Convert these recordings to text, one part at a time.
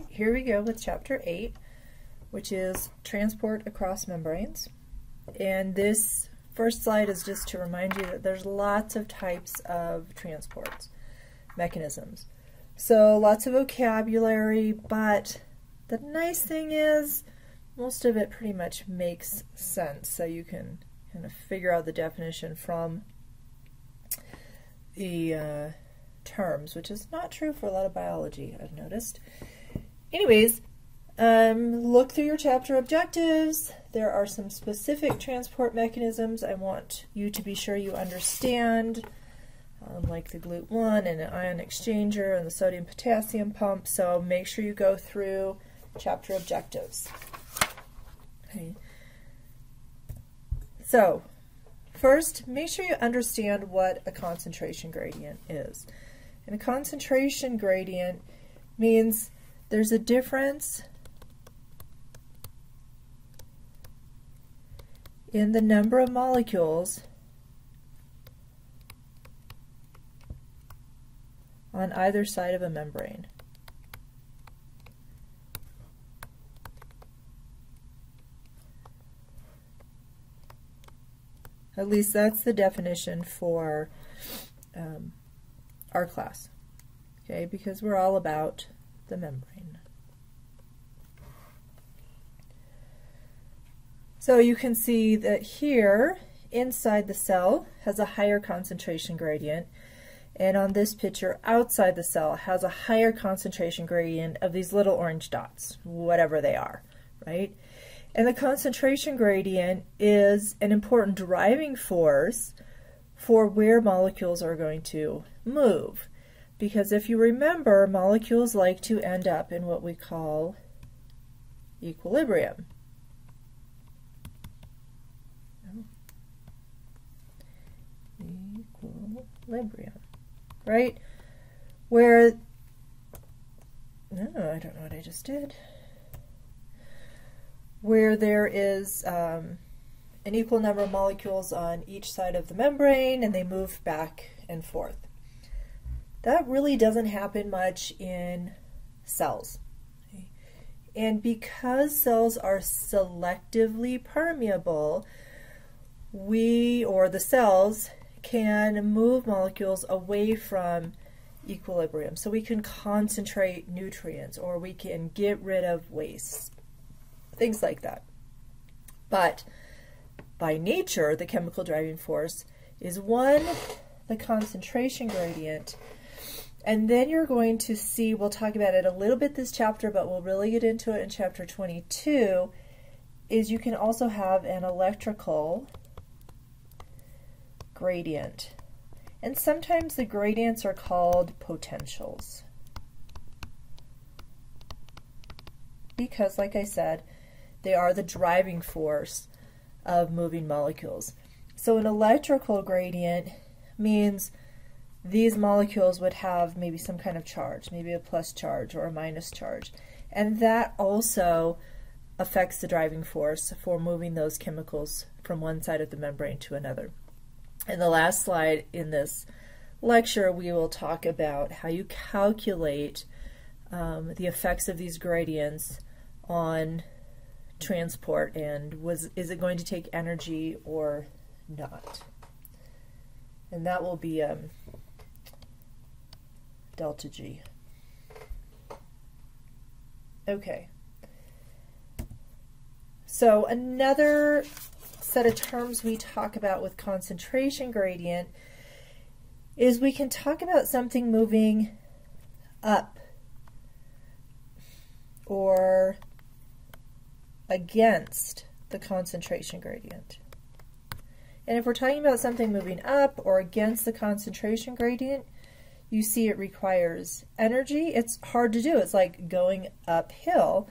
here we go with chapter 8, which is transport across membranes. And this first slide is just to remind you that there's lots of types of transports mechanisms. So lots of vocabulary, but the nice thing is most of it pretty much makes sense. So you can kind of figure out the definition from the uh, terms, which is not true for a lot of biology, I've noticed. Anyways, um, look through your chapter objectives. There are some specific transport mechanisms I want you to be sure you understand, um, like the GLUT1 and an ion exchanger and the sodium potassium pump. So make sure you go through chapter objectives. Okay. So, first, make sure you understand what a concentration gradient is. And a concentration gradient means there's a difference in the number of molecules on either side of a membrane. At least that's the definition for um, our class, okay, because we're all about the membrane. So you can see that here, inside the cell, has a higher concentration gradient, and on this picture, outside the cell, has a higher concentration gradient of these little orange dots, whatever they are, right? And the concentration gradient is an important driving force for where molecules are going to move. Because if you remember, molecules like to end up in what we call equilibrium. Equilibrium, right? Where, no, I don't know what I just did. Where there is um, an equal number of molecules on each side of the membrane and they move back and forth. That really doesn't happen much in cells. And because cells are selectively permeable, we, or the cells, can move molecules away from equilibrium. So we can concentrate nutrients or we can get rid of waste, things like that. But by nature, the chemical driving force is one, the concentration gradient, and then you're going to see, we'll talk about it a little bit this chapter, but we'll really get into it in chapter 22, is you can also have an electrical gradient. And sometimes the gradients are called potentials. Because, like I said, they are the driving force of moving molecules. So an electrical gradient means these molecules would have maybe some kind of charge, maybe a plus charge or a minus charge. And that also affects the driving force for moving those chemicals from one side of the membrane to another. In the last slide in this lecture, we will talk about how you calculate um, the effects of these gradients on transport and was is it going to take energy or not? And that will be um, delta G. Okay. So another set of terms we talk about with concentration gradient is we can talk about something moving up or against the concentration gradient. And if we're talking about something moving up or against the concentration gradient, you see it requires energy. It's hard to do. It's like going uphill,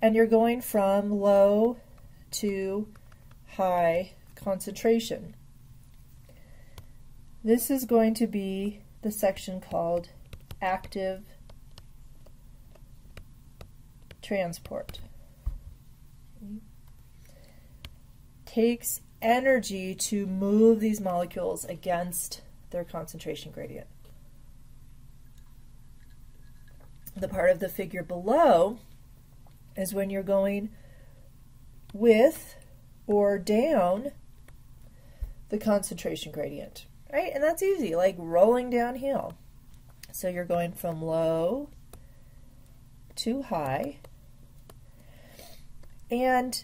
and you're going from low to high concentration. This is going to be the section called active transport. takes energy to move these molecules against their concentration gradient. The part of the figure below is when you're going with or down the concentration gradient, right? And that's easy, like rolling downhill. So you're going from low to high. And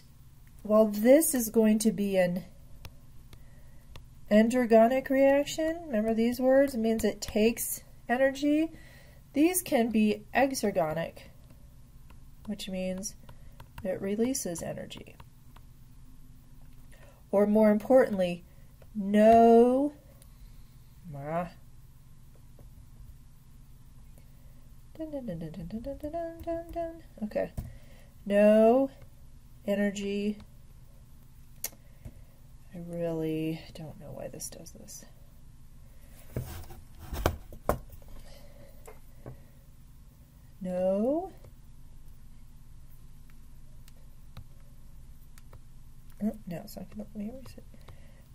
while this is going to be an endergonic reaction, remember these words, it means it takes energy. These can be exergonic, which means it releases energy. Or more importantly, no okay. No energy. I really don't know why this does this no oh, no it's not going to let me erase it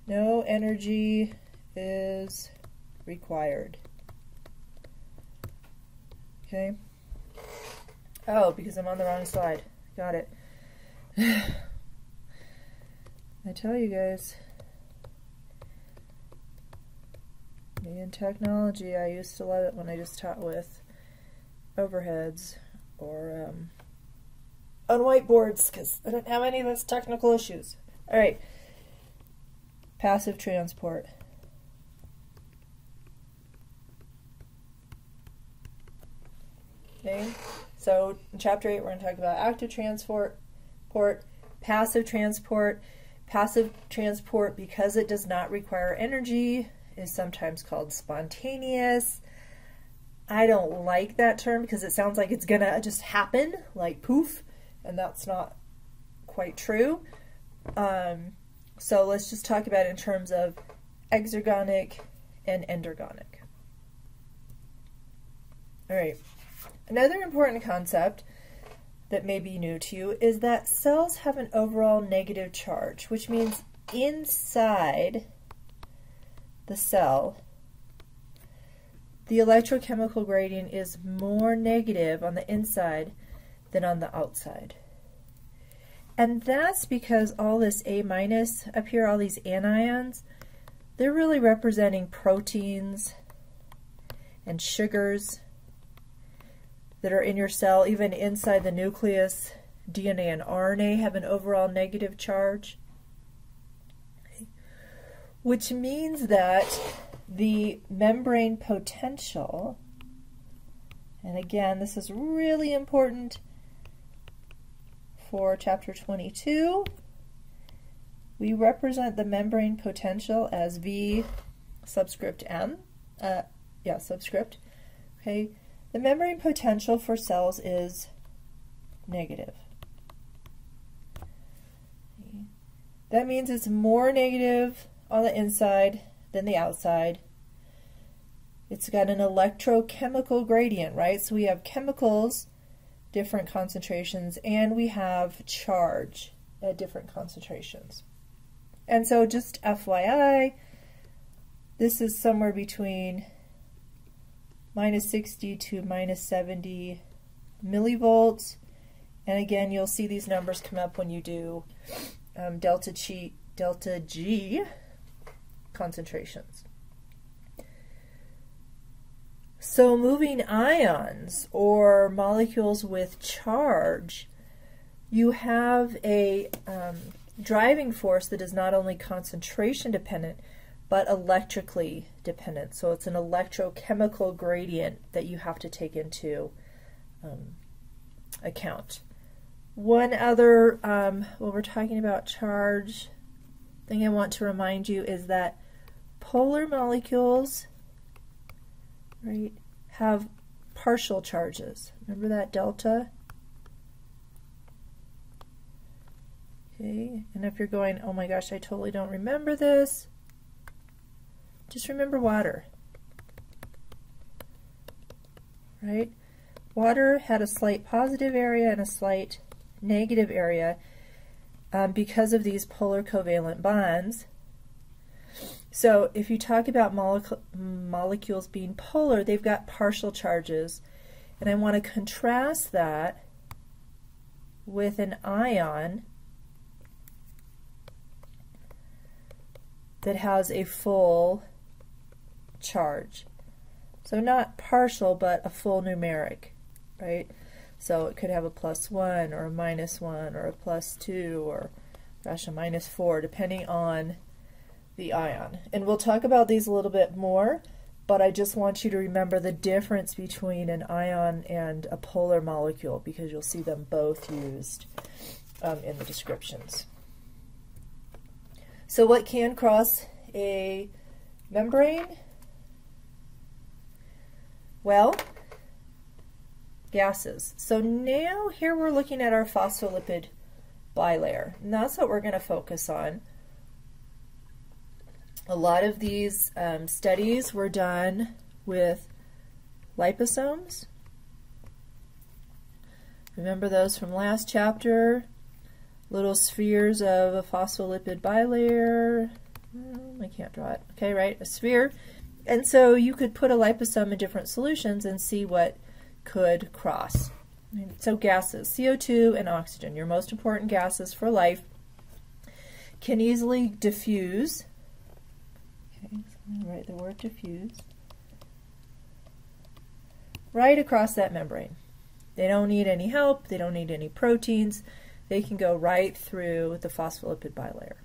no energy is required. Okay. Oh, because I'm on the wrong slide. Got it. I tell you guys. Me and technology, I used to love it when I just taught with overheads or um, on whiteboards because I didn't have any of those technical issues. All right. Passive transport. Okay, so in chapter 8 we're going to talk about active transport, port, passive transport. Passive transport, because it does not require energy, is sometimes called spontaneous. I don't like that term because it sounds like it's to just happen, like poof, and that's not quite true. Um, so let's just talk about it in terms of exergonic and endergonic. All right. Another important concept that may be new to you is that cells have an overall negative charge, which means inside the cell, the electrochemical gradient is more negative on the inside than on the outside. And that's because all this A minus up here, all these anions, they're really representing proteins and sugars that are in your cell, even inside the nucleus. DNA and RNA have an overall negative charge, which means that the membrane potential, and again, this is really important for chapter 22, we represent the membrane potential as V subscript M. Uh, yeah, subscript. Okay, the membrane potential for cells is negative. That means it's more negative on the inside than the outside. It's got an electrochemical gradient, right? So we have chemicals different concentrations, and we have charge at different concentrations. And so just FYI, this is somewhere between minus 60 to minus 70 millivolts. And again, you'll see these numbers come up when you do um, delta, G, delta G concentrations. So moving ions or molecules with charge, you have a um, driving force that is not only concentration dependent, but electrically dependent. So it's an electrochemical gradient that you have to take into um, account. One other, um, when we're talking about charge, thing I want to remind you is that polar molecules right, have partial charges. Remember that delta? Okay, and if you're going, oh my gosh, I totally don't remember this, just remember water. Right? Water had a slight positive area and a slight negative area um, because of these polar covalent bonds. So if you talk about molecules being polar, they've got partial charges. And I want to contrast that with an ion that has a full charge. So not partial, but a full numeric, right? So it could have a plus 1 or a minus 1 or a plus 2 or, gosh, a minus 4, depending on the ion. And we'll talk about these a little bit more, but I just want you to remember the difference between an ion and a polar molecule because you'll see them both used um, in the descriptions. So what can cross a membrane? Well, gases. So now here we're looking at our phospholipid bilayer, and that's what we're going to focus on. A lot of these um, studies were done with liposomes. Remember those from last chapter? Little spheres of a phospholipid bilayer. I can't draw it. Okay, right? A sphere. And so you could put a liposome in different solutions and see what could cross. So gases, CO2 and oxygen, your most important gases for life, can easily diffuse. Okay, so I'm going to write the word diffuse. Right across that membrane. They don't need any help, they don't need any proteins, they can go right through the phospholipid bilayer.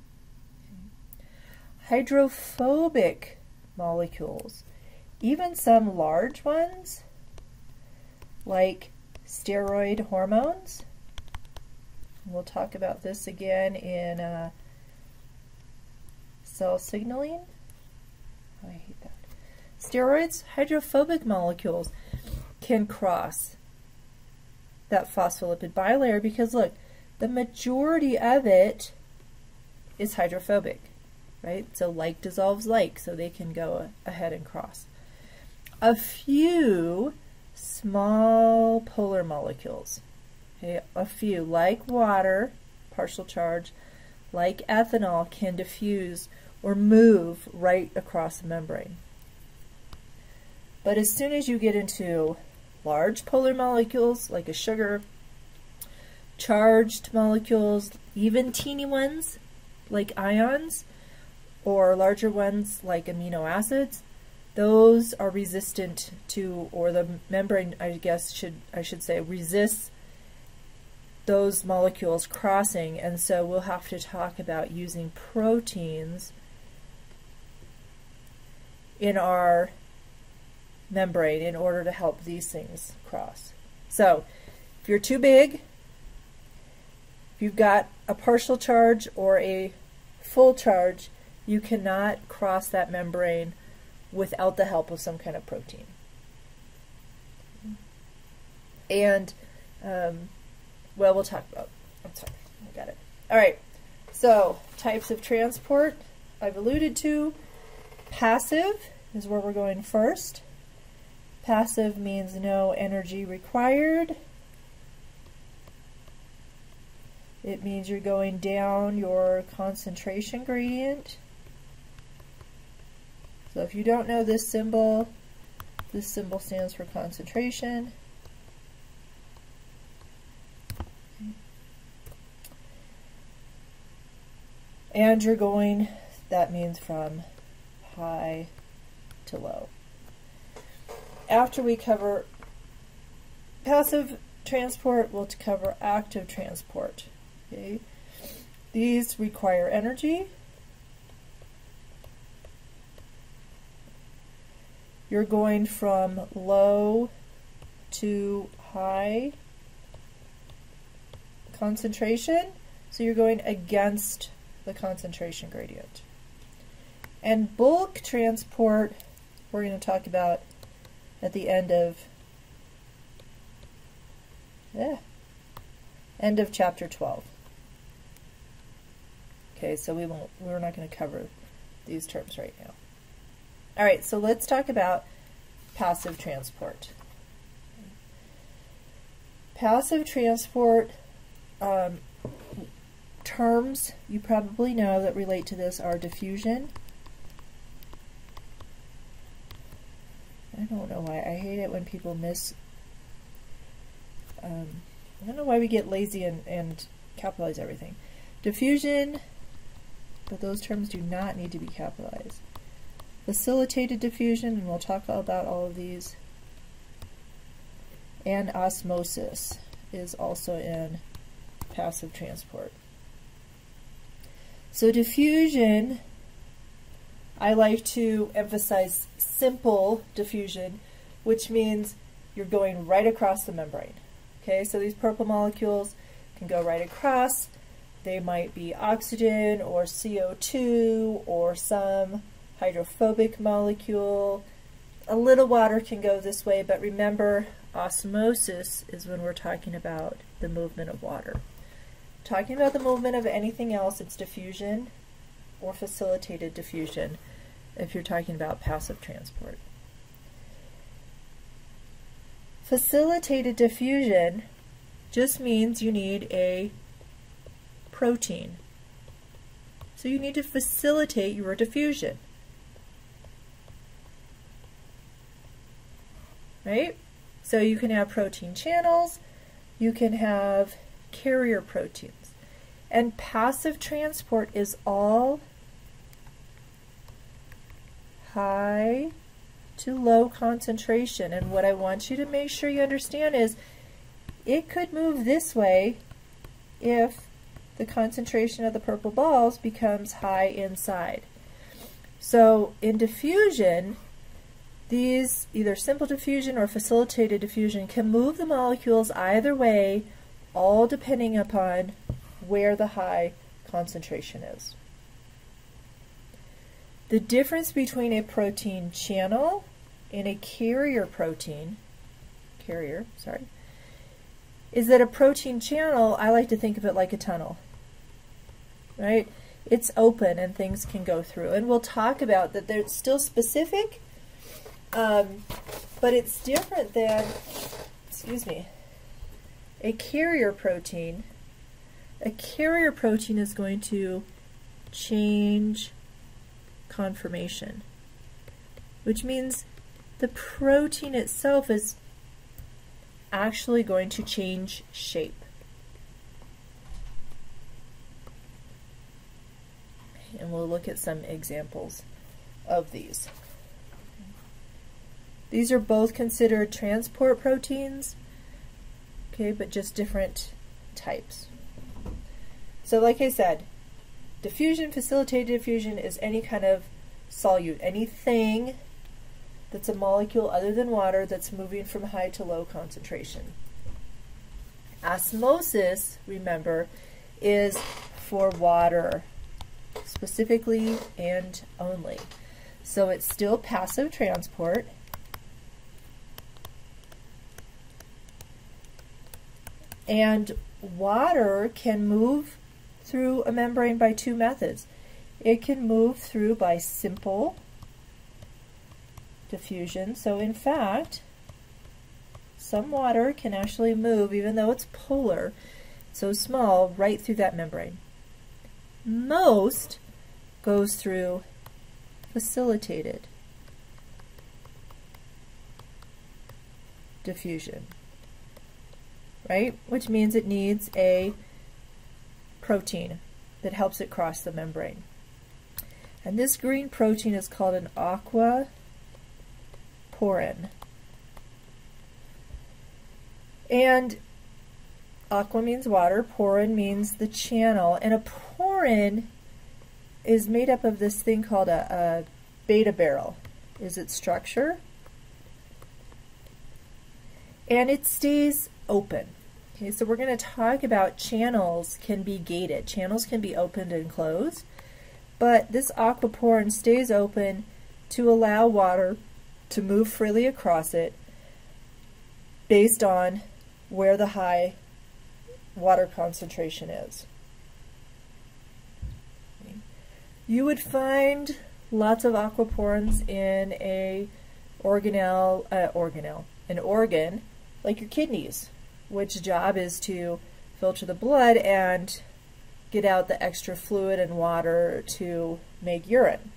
Hydrophobic molecules, even some large ones, like steroid hormones. We'll talk about this again in uh, cell signaling. I hate that. Steroids, hydrophobic molecules, can cross that phospholipid bilayer because look, the majority of it is hydrophobic, right? So like dissolves like, so they can go ahead and cross. A few small polar molecules. Okay, a few, like water, partial charge, like ethanol, can diffuse or move right across the membrane. But as soon as you get into large polar molecules, like a sugar, charged molecules, even teeny ones, like ions, or larger ones, like amino acids, those are resistant to, or the membrane, I guess, should I should say, resists those molecules crossing, and so we'll have to talk about using proteins in our membrane in order to help these things cross. So, if you're too big, if you've got a partial charge or a full charge, you cannot cross that membrane without the help of some kind of protein. And, um, well, we'll talk about, I'm sorry, I got it. All right, so types of transport I've alluded to. Passive is where we're going first. Passive means no energy required. It means you're going down your concentration gradient. So if you don't know this symbol, this symbol stands for concentration. And you're going, that means from high to low. After we cover passive transport, we'll cover active transport. Okay. These require energy. you're going from low to high concentration. So you're going against the concentration gradient. And bulk transport, we're going to talk about at the end of yeah, end of chapter 12. Okay, so we won't, we're not going to cover these terms right now. All right, so let's talk about passive transport. Passive transport um, terms you probably know that relate to this are diffusion. I don't know why. I hate it when people miss um, I don't know why we get lazy and, and capitalize everything. Diffusion, but those terms do not need to be capitalized. Facilitated diffusion, and we'll talk about all of these. And osmosis is also in passive transport. So diffusion, I like to emphasize simple diffusion, which means you're going right across the membrane. Okay, so these purple molecules can go right across. They might be oxygen or CO2 or some hydrophobic molecule. A little water can go this way, but remember osmosis is when we're talking about the movement of water. Talking about the movement of anything else, it's diffusion or facilitated diffusion if you're talking about passive transport. Facilitated diffusion just means you need a protein. So you need to facilitate your diffusion. Right? So you can have protein channels, you can have carrier proteins. And passive transport is all high to low concentration. And what I want you to make sure you understand is it could move this way if the concentration of the purple balls becomes high inside. So in diffusion, these either simple diffusion or facilitated diffusion can move the molecules either way, all depending upon where the high concentration is. The difference between a protein channel and a carrier protein, carrier, sorry, is that a protein channel, I like to think of it like a tunnel, right? It's open and things can go through. And we'll talk about that they're still specific, um, but it's different than, excuse me, a carrier protein. A carrier protein is going to change conformation, which means the protein itself is actually going to change shape. And we'll look at some examples of these. These are both considered transport proteins, okay, but just different types. So like I said, diffusion, facilitated diffusion is any kind of solute, anything that's a molecule other than water that's moving from high to low concentration. Osmosis, remember, is for water specifically and only. So it's still passive transport. And water can move through a membrane by two methods. It can move through by simple diffusion. So in fact, some water can actually move, even though it's polar, so small, right through that membrane. Most goes through facilitated diffusion, right? Which means it needs a protein that helps it cross the membrane. And this green protein is called an aqua porin. And aqua means water, porin means the channel, and a porin is made up of this thing called a, a beta barrel, is its structure. And it stays open. Okay, so we're going to talk about channels can be gated. Channels can be opened and closed, but this aquaporin stays open to allow water to move freely across it based on where the high water concentration is. You would find lots of aquaporins in a organelle, uh, organelle, an organ like your kidneys, which job is to filter the blood and get out the extra fluid and water to make urine.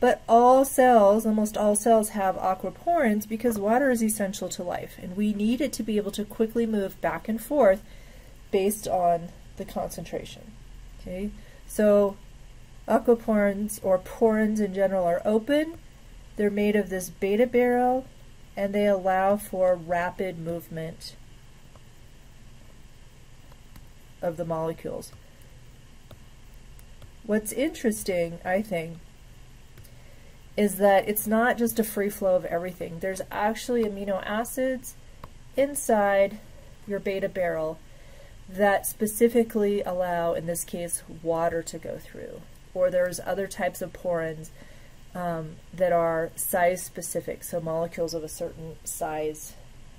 But all cells, almost all cells, have aquaporins because water is essential to life, and we need it to be able to quickly move back and forth based on the concentration. Okay, so aquaporins or porins in general are open. They're made of this beta barrel, and they allow for rapid movement of the molecules. What's interesting, I think, is that it's not just a free flow of everything. There's actually amino acids inside your beta barrel that specifically allow, in this case, water to go through. Or there's other types of porins um, that are size specific, so molecules of a certain size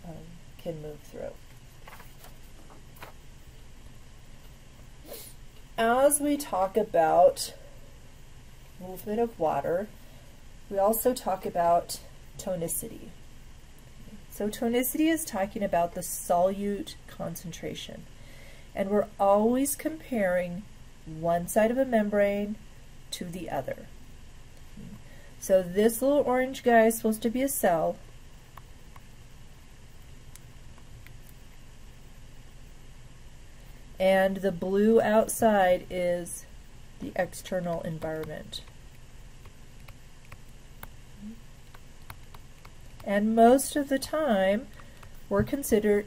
um, can move through. As we talk about movement of water, we also talk about tonicity. So tonicity is talking about the solute concentration. And we're always comparing one side of a membrane to the other. So this little orange guy is supposed to be a cell. And the blue outside is the external environment. And most of the time, we're considered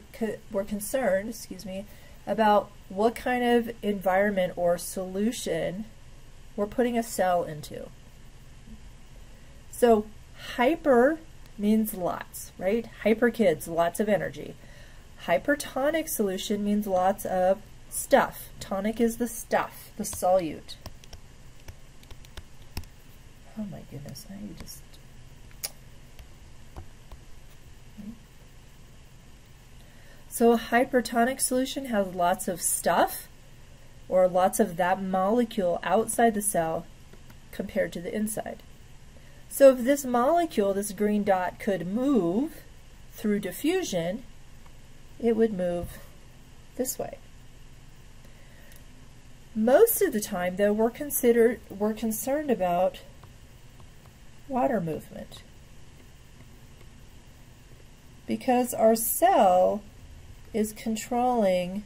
we're concerned, excuse me, about what kind of environment or solution we're putting a cell into. So hyper means lots, right? Hyper kids, lots of energy. Hypertonic solution means lots of stuff. Tonic is the stuff, the solute. Oh my goodness, I just So a hypertonic solution has lots of stuff or lots of that molecule outside the cell compared to the inside. So if this molecule, this green dot, could move through diffusion, it would move this way. Most of the time, though, we're considered we're concerned about water movement because our cell is controlling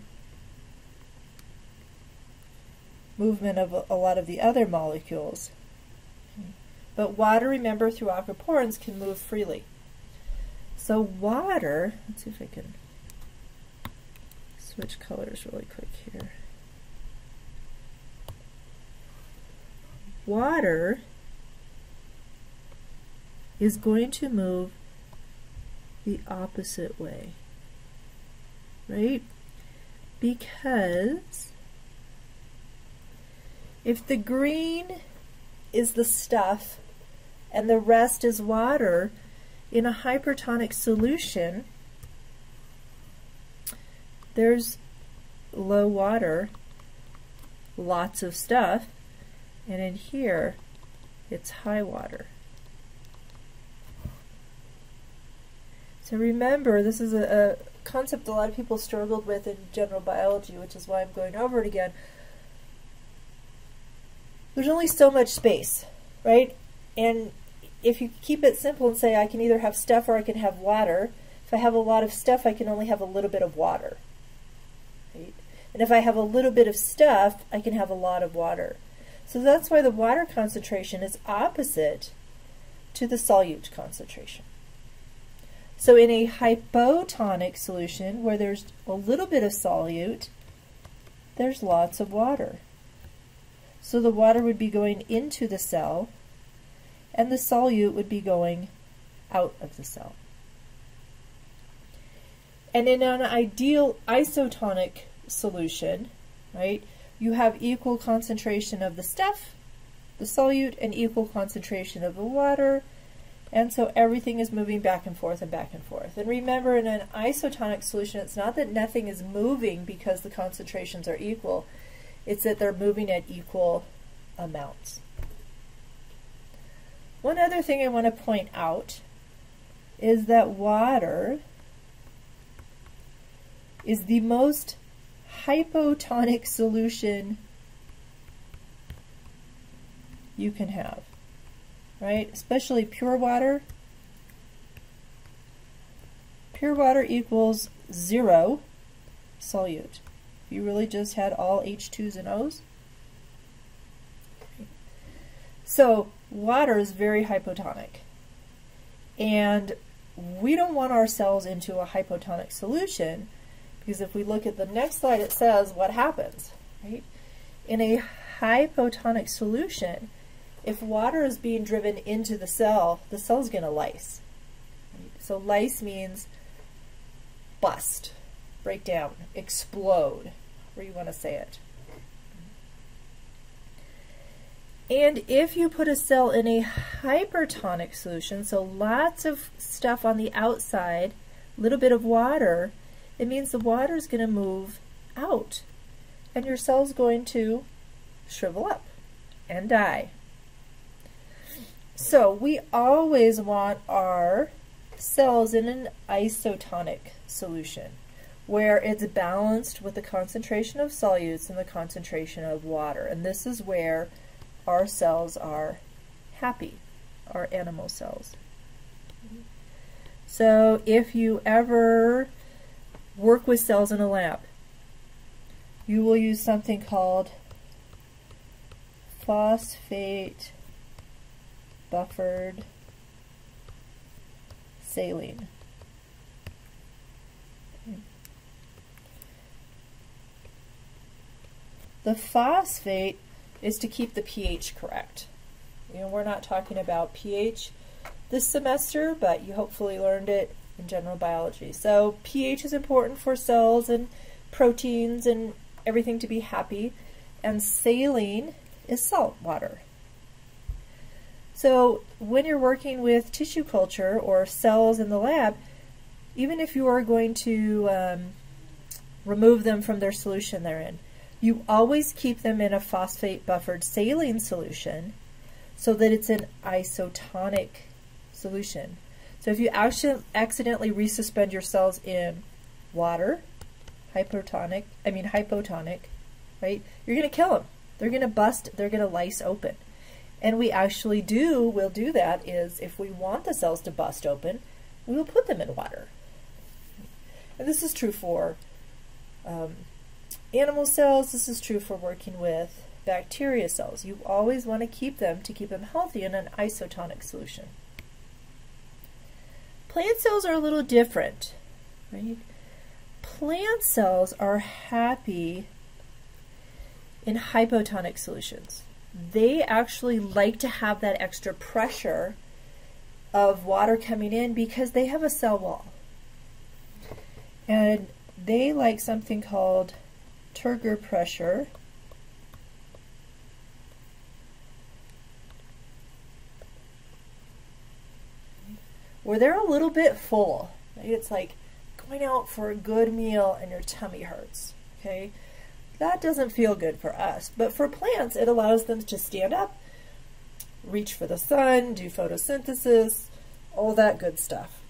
movement of a lot of the other molecules. But water, remember, through aquaporins can move freely. So water, let's see if I can switch colors really quick here. Water is going to move the opposite way right? Because if the green is the stuff and the rest is water, in a hypertonic solution, there's low water, lots of stuff, and in here, it's high water. So remember, this is a, a concept a lot of people struggled with in general biology, which is why I'm going over it again. There's only so much space, right? And if you keep it simple and say I can either have stuff or I can have water, if I have a lot of stuff, I can only have a little bit of water. Right? And if I have a little bit of stuff, I can have a lot of water. So that's why the water concentration is opposite to the solute concentration. So in a hypotonic solution where there's a little bit of solute, there's lots of water. So the water would be going into the cell and the solute would be going out of the cell. And in an ideal isotonic solution, right, you have equal concentration of the stuff, the solute, and equal concentration of the water, and so everything is moving back and forth and back and forth. And remember, in an isotonic solution, it's not that nothing is moving because the concentrations are equal. It's that they're moving at equal amounts. One other thing I want to point out is that water is the most hypotonic solution you can have. right? Especially pure water. Pure water equals zero solute. You really just had all H2s and O's. So water is very hypotonic. And we don't want our cells into a hypotonic solution because if we look at the next slide, it says what happens, right? In a hypotonic solution, if water is being driven into the cell, the cell is going to lyse. So lyse means bust, break down, explode, where you want to say it. And if you put a cell in a hypertonic solution, so lots of stuff on the outside, a little bit of water, it means the water is going to move out. And your cell's going to shrivel up and die. So we always want our cells in an isotonic solution where it's balanced with the concentration of solutes and the concentration of water. And this is where our cells are happy, our animal cells. So if you ever work with cells in a lab, you will use something called phosphate buffered saline. The phosphate is to keep the pH correct. You know, we're not talking about pH this semester, but you hopefully learned it in general biology. So pH is important for cells and proteins and everything to be happy, and saline is salt water. So when you're working with tissue culture or cells in the lab, even if you are going to um, remove them from their solution they're in, you always keep them in a phosphate buffered saline solution so that it's an isotonic solution. So if you accidentally resuspend your cells in water, hypertonic, I mean hypotonic, right, you're going to kill them. They're going to bust, they're going to lyse open. And we actually do, we'll do that is if we want the cells to bust open, we will put them in water. And this is true for um, animal cells, this is true for working with bacteria cells. You always want to keep them to keep them healthy in an isotonic solution. Plant cells are a little different, right? Plant cells are happy in hypotonic solutions. They actually like to have that extra pressure of water coming in because they have a cell wall. And they like something called turgor pressure. Where they're a little bit full. Right? It's like going out for a good meal and your tummy hurts. Okay, That doesn't feel good for us. But for plants, it allows them to stand up, reach for the sun, do photosynthesis, all that good stuff.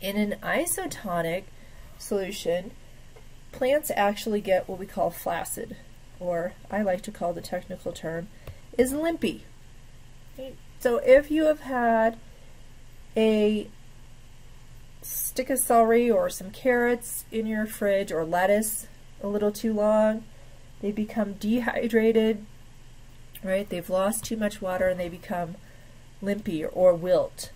In an isotonic solution, plants actually get what we call flaccid, or I like to call the technical term, is limpy. So if you have had a stick of celery or some carrots in your fridge or lettuce a little too long, they become dehydrated, right? They've lost too much water and they become limpy or wilt.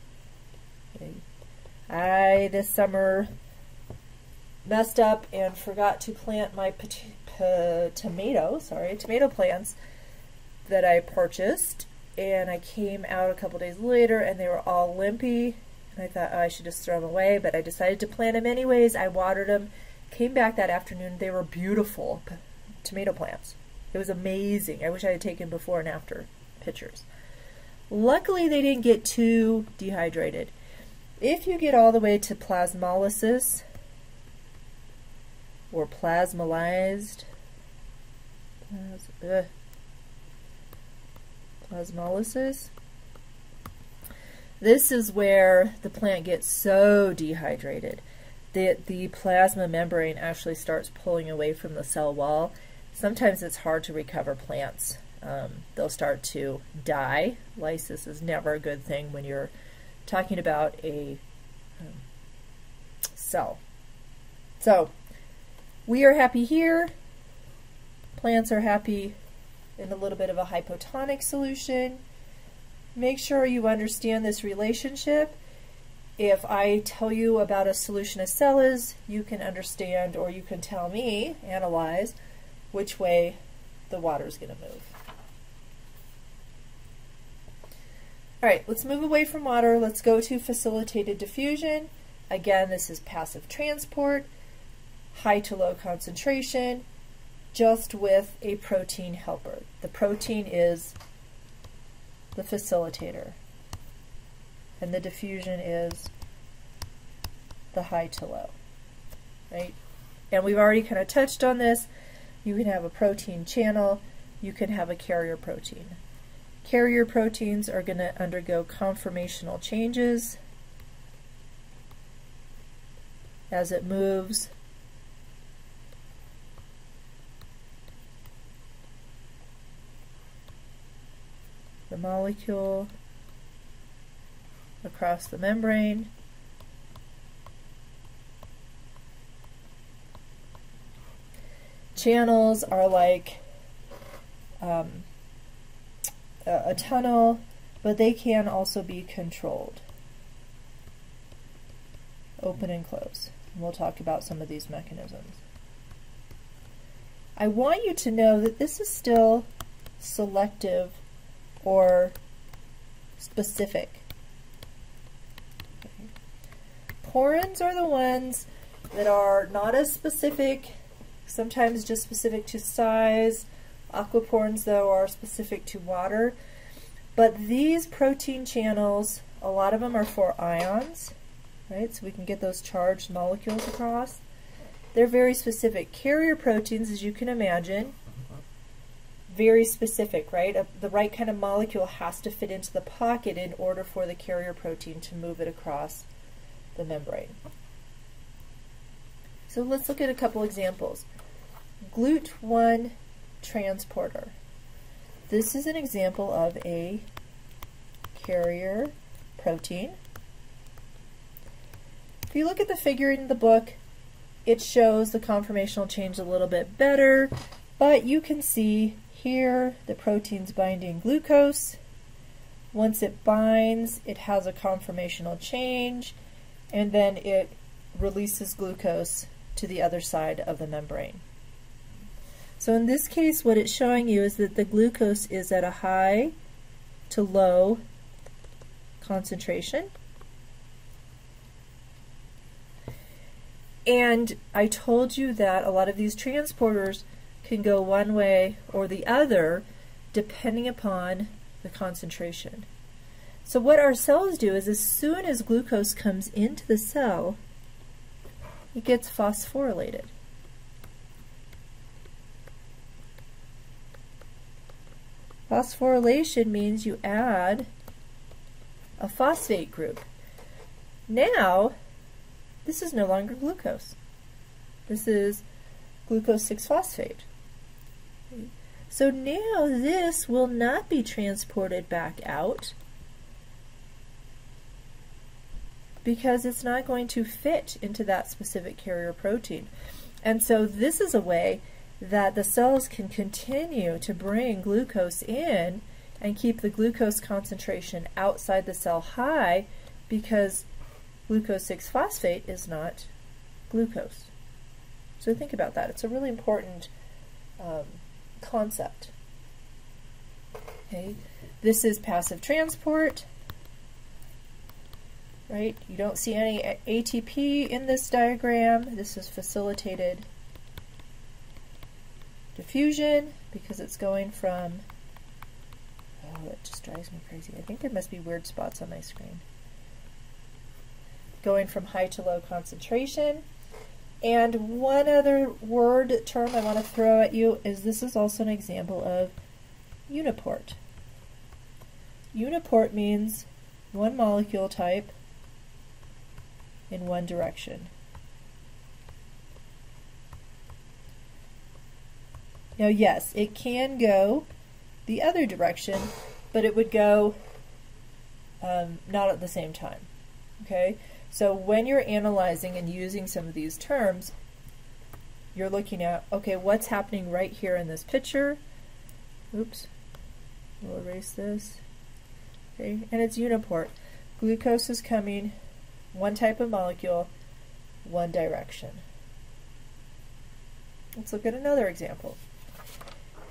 I, this summer, messed up and forgot to plant my tomato, sorry, tomato plants that I purchased. And I came out a couple days later and they were all limpy. And I thought, oh, I should just throw them away. But I decided to plant them anyways. I watered them. Came back that afternoon. They were beautiful tomato plants. It was amazing. I wish I had taken before and after pictures. Luckily, they didn't get too dehydrated. If you get all the way to plasmolysis, or plasmolized plas plasmolysis. This is where the plant gets so dehydrated that the plasma membrane actually starts pulling away from the cell wall. Sometimes it's hard to recover plants um, they'll start to die. Lysis is never a good thing when you're talking about a um, cell. So we are happy here. Plants are happy in a little bit of a hypotonic solution. Make sure you understand this relationship. If I tell you about a solution of cell is, you can understand or you can tell me, analyze, which way the water is going to move. All right, let's move away from water. Let's go to facilitated diffusion. Again, this is passive transport, high to low concentration, just with a protein helper. The protein is the facilitator, and the diffusion is the high to low, right? And we've already kind of touched on this. You can have a protein channel, you can have a carrier protein. Carrier proteins are going to undergo conformational changes as it moves the molecule across the membrane. Channels are like um, a, a tunnel, but they can also be controlled. Open and close. And we'll talk about some of these mechanisms. I want you to know that this is still selective or specific. Okay. Porins are the ones that are not as specific, sometimes just specific to size, Aquaporins, though, are specific to water. But these protein channels, a lot of them are for ions, right? So we can get those charged molecules across. They're very specific. Carrier proteins, as you can imagine, very specific, right? A, the right kind of molecule has to fit into the pocket in order for the carrier protein to move it across the membrane. So let's look at a couple examples. GLUT1 transporter. This is an example of a carrier protein. If you look at the figure in the book, it shows the conformational change a little bit better, but you can see here the protein's binding glucose. Once it binds, it has a conformational change, and then it releases glucose to the other side of the membrane. So in this case, what it's showing you is that the glucose is at a high to low concentration. And I told you that a lot of these transporters can go one way or the other depending upon the concentration. So what our cells do is as soon as glucose comes into the cell, it gets phosphorylated. Phosphorylation means you add a phosphate group. Now, this is no longer glucose. This is glucose 6-phosphate. So now this will not be transported back out because it's not going to fit into that specific carrier protein. And so this is a way that the cells can continue to bring glucose in and keep the glucose concentration outside the cell high because glucose 6-phosphate is not glucose. So think about that. It's a really important um, concept. Okay, this is passive transport. Right, you don't see any ATP in this diagram. This is facilitated diffusion because it's going from, oh, it just drives me crazy. I think there must be weird spots on my screen. Going from high to low concentration. And one other word term I want to throw at you is this is also an example of uniport. Uniport means one molecule type in one direction. Now, yes, it can go the other direction, but it would go um, not at the same time. Okay, so when you're analyzing and using some of these terms, you're looking at, okay, what's happening right here in this picture? Oops, we'll erase this. Okay, and it's uniport. Glucose is coming one type of molecule, one direction. Let's look at another example.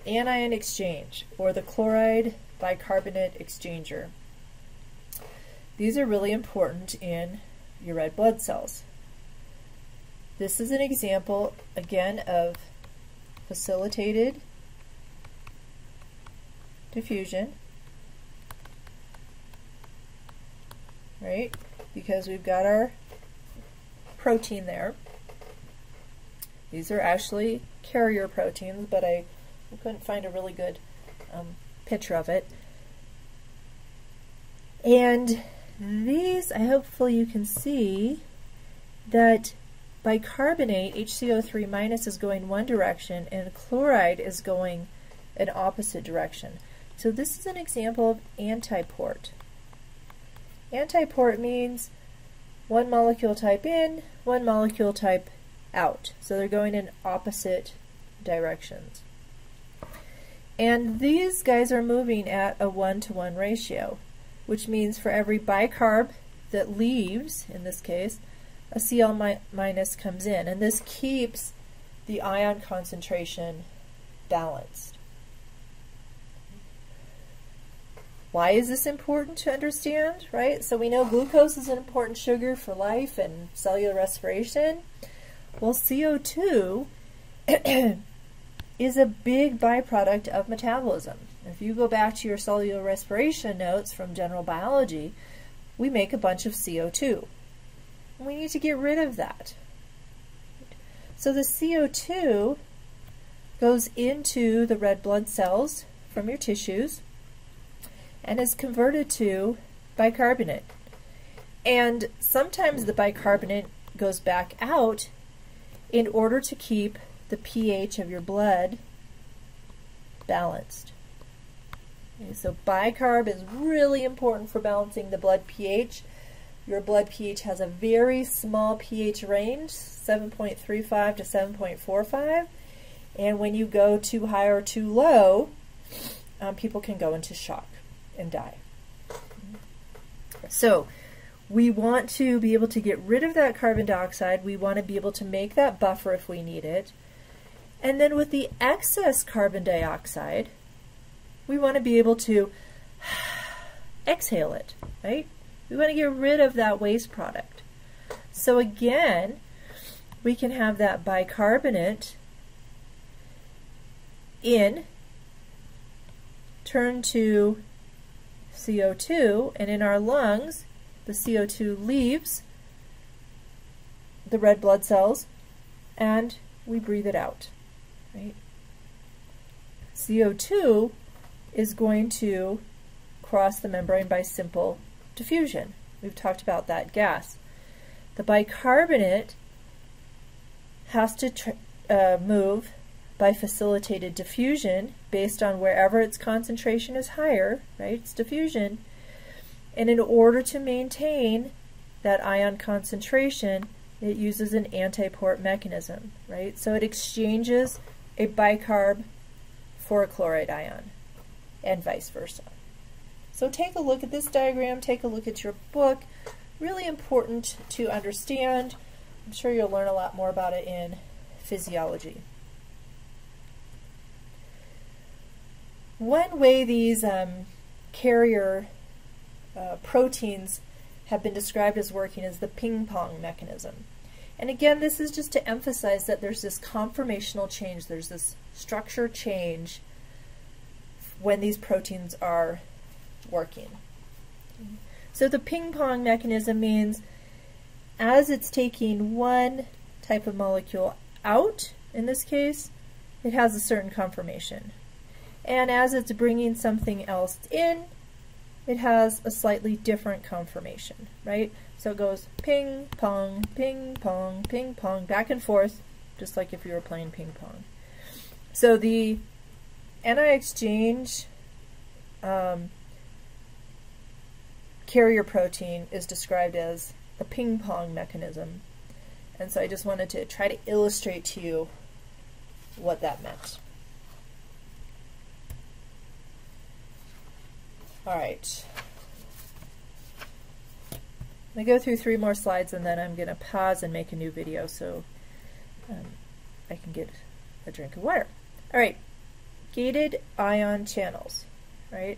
Anion exchange, or the chloride bicarbonate exchanger. These are really important in your red blood cells. This is an example, again, of facilitated diffusion, right? Because we've got our protein there. These are actually carrier proteins, but I couldn't find a really good um, picture of it. And these, I hopefully you can see that bicarbonate, HCO3 minus, is going one direction and chloride is going an opposite direction. So this is an example of antiport. Antiport means one molecule type in, one molecule type out. So they're going in opposite directions. And these guys are moving at a one-to-one -one ratio which means for every bicarb that leaves, in this case, a Cl mi minus comes in. And this keeps the ion concentration balanced. Why is this important to understand, right? So we know glucose is an important sugar for life and cellular respiration. Well, CO2 is a big byproduct of metabolism. If you go back to your cellular respiration notes from general biology, we make a bunch of CO2. We need to get rid of that. So the CO2 goes into the red blood cells from your tissues and is converted to bicarbonate. And sometimes the bicarbonate goes back out in order to keep the pH of your blood balanced. Okay, so bicarb is really important for balancing the blood pH. Your blood pH has a very small pH range, 7.35 to 7.45. And when you go too high or too low, um, people can go into shock and die. So we want to be able to get rid of that carbon dioxide. We want to be able to make that buffer if we need it. And then with the excess carbon dioxide, we want to be able to exhale it, right? We want to get rid of that waste product. So again, we can have that bicarbonate in, turn to CO2, and in our lungs, the CO2 leaves the red blood cells, and we breathe it out, right? CO2 is going to cross the membrane by simple diffusion. We've talked about that gas. The bicarbonate has to uh, move by facilitated diffusion based on wherever its concentration is higher, right? It's diffusion. And in order to maintain that ion concentration, it uses an antiport mechanism, right? So it exchanges a bicarb for a chloride ion and vice versa. So take a look at this diagram, take a look at your book. Really important to understand. I'm sure you'll learn a lot more about it in physiology. One way these um, carrier uh, proteins have been described as working is the ping pong mechanism. And again, this is just to emphasize that there's this conformational change, there's this structure change when these proteins are working. So the ping pong mechanism means as it's taking one type of molecule out, in this case, it has a certain conformation. And as it's bringing something else in, it has a slightly different conformation, right? So it goes ping, pong, ping, pong, ping, pong, back and forth, just like if you were playing ping pong. So the Anion exchange um, carrier protein is described as a ping pong mechanism. And so I just wanted to try to illustrate to you what that meant. All right. I'm going to go through three more slides and then I'm going to pause and make a new video so um, I can get a drink of water. All right, gated ion channels, right?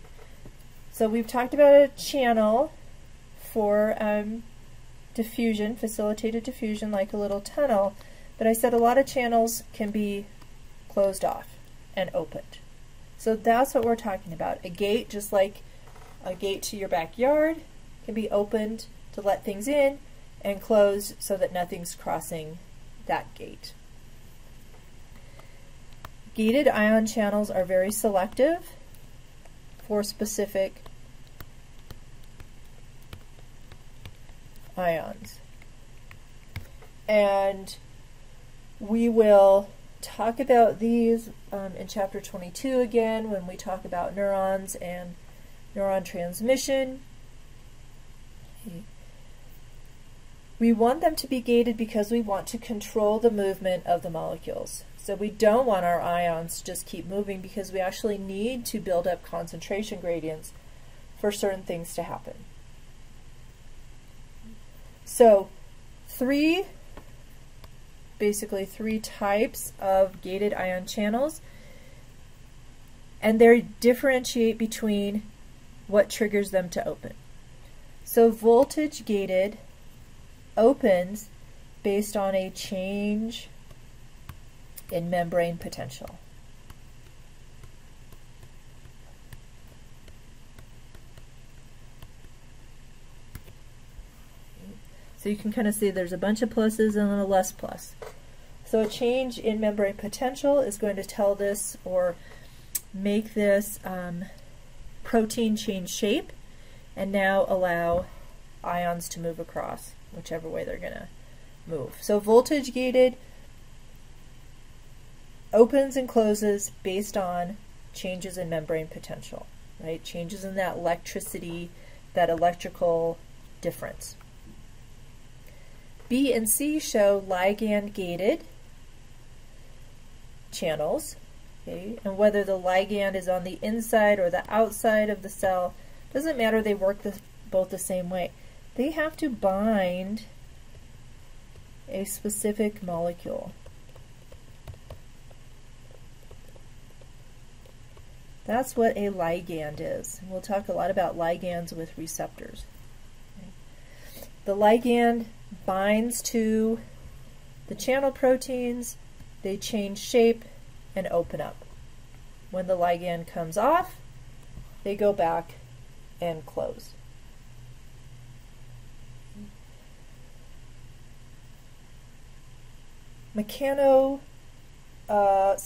So we've talked about a channel for um, diffusion, facilitated diffusion, like a little tunnel, but I said a lot of channels can be closed off and opened. So that's what we're talking about. A gate, just like a gate to your backyard, can be opened to let things in and closed so that nothing's crossing that gate. Gated ion channels are very selective for specific ions. And we will talk about these um, in chapter 22 again when we talk about neurons and neuron transmission. We want them to be gated because we want to control the movement of the molecules. So we don't want our ions to just keep moving because we actually need to build up concentration gradients for certain things to happen. So three, basically three types of gated ion channels and they differentiate between what triggers them to open. So voltage gated opens based on a change in membrane potential. So you can kind of see there's a bunch of pluses and a less plus. So a change in membrane potential is going to tell this or make this um, protein change shape and now allow ions to move across whichever way they're going to move. So voltage gated opens and closes based on changes in membrane potential, right? Changes in that electricity, that electrical difference. B and C show ligand gated channels, okay? And whether the ligand is on the inside or the outside of the cell, doesn't matter, they work the, both the same way. They have to bind a specific molecule. That's what a ligand is. And we'll talk a lot about ligands with receptors. The ligand binds to the channel proteins, they change shape and open up. When the ligand comes off, they go back and close. Mechano uh,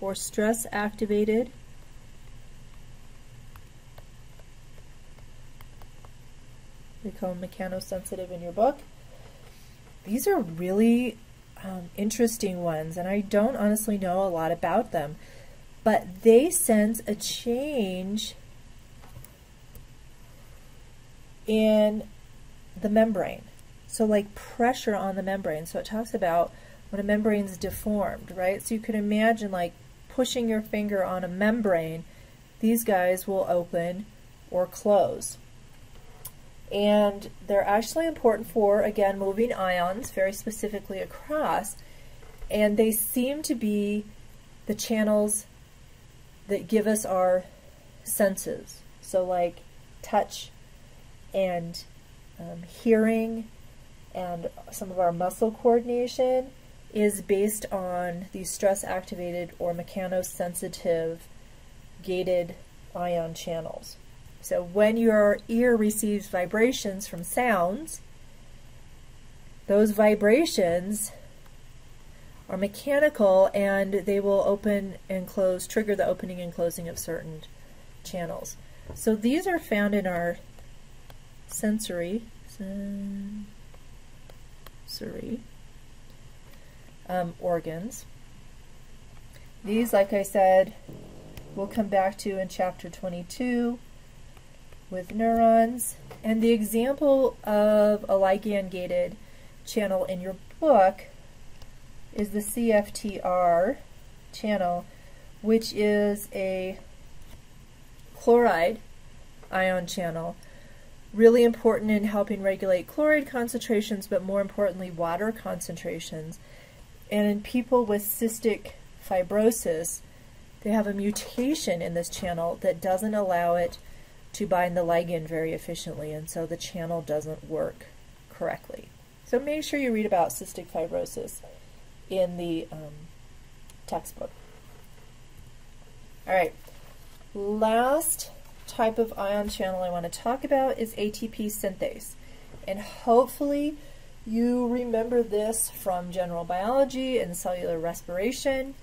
or stress activated They call them mechanosensitive in your book. These are really um, interesting ones, and I don't honestly know a lot about them, but they sense a change in the membrane. So, like pressure on the membrane. So, it talks about when a membrane is deformed, right? So, you can imagine like pushing your finger on a membrane, these guys will open or close and they're actually important for, again, moving ions very specifically across, and they seem to be the channels that give us our senses. So, like touch and um, hearing and some of our muscle coordination is based on these stress activated or mechanosensitive gated ion channels. So when your ear receives vibrations from sounds, those vibrations are mechanical and they will open and close, trigger the opening and closing of certain channels. So these are found in our sensory, sensory um, organs. These, like I said, we'll come back to in chapter 22 with neurons. And the example of a ligand-gated channel in your book is the CFTR channel, which is a chloride ion channel. Really important in helping regulate chloride concentrations, but more importantly, water concentrations. And in people with cystic fibrosis, they have a mutation in this channel that doesn't allow it to bind the ligand very efficiently, and so the channel doesn't work correctly. So make sure you read about cystic fibrosis in the um, textbook. All right, last type of ion channel I want to talk about is ATP synthase. And hopefully you remember this from general biology and cellular respiration.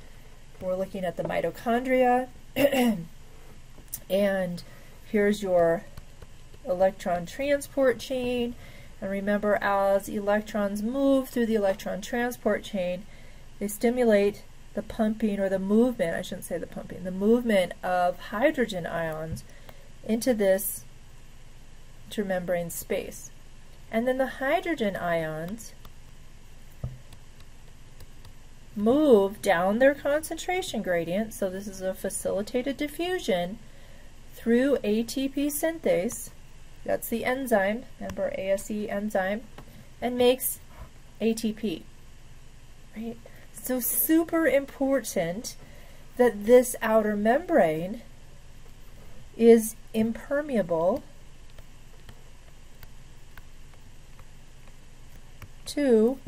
We're looking at the mitochondria. and here's your electron transport chain. And remember, as electrons move through the electron transport chain, they stimulate the pumping or the movement, I shouldn't say the pumping, the movement of hydrogen ions into this intermembrane space. And then the hydrogen ions move down their concentration gradient, so this is a facilitated diffusion, through ATP synthase, that's the enzyme, remember ASE enzyme, and makes ATP. Right? So super important that this outer membrane is impermeable to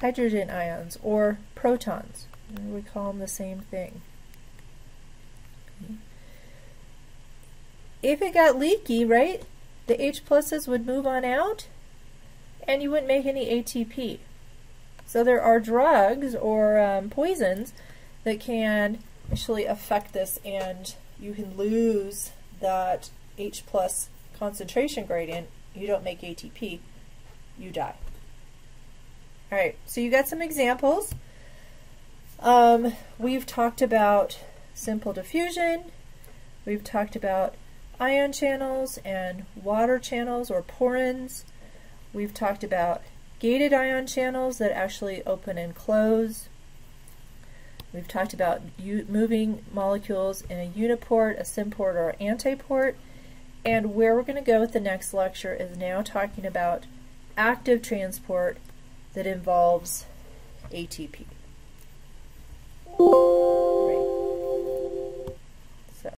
hydrogen ions or protons. We call them the same thing. If it got leaky, right, the H pluses would move on out and you wouldn't make any ATP. So there are drugs or um, poisons that can actually affect this and you can lose that H plus concentration gradient. You don't make ATP, you die. All right, so you got some examples. Um, we've talked about simple diffusion. We've talked about ion channels and water channels or porins. We've talked about gated ion channels that actually open and close. We've talked about moving molecules in a uniport, a symport, or antiport. And where we're going to go with the next lecture is now talking about active transport that involves ATP.